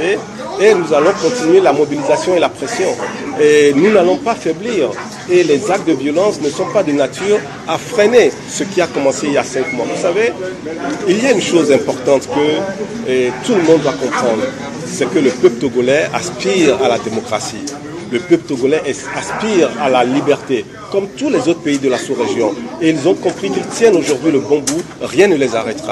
Et nous allons continuer la mobilisation et la pression. Et nous n'allons pas faiblir. Et les actes de violence ne sont pas de nature à freiner ce qui a commencé il y a cinq mois. Vous savez, il y a une chose importante que eh, tout le monde doit comprendre. C'est que le peuple togolais aspire à la démocratie. Le peuple togolais aspire à la liberté, comme tous les autres pays de la sous-région. Et ils ont compris qu'ils tiennent aujourd'hui le bon bout. Rien ne les arrêtera.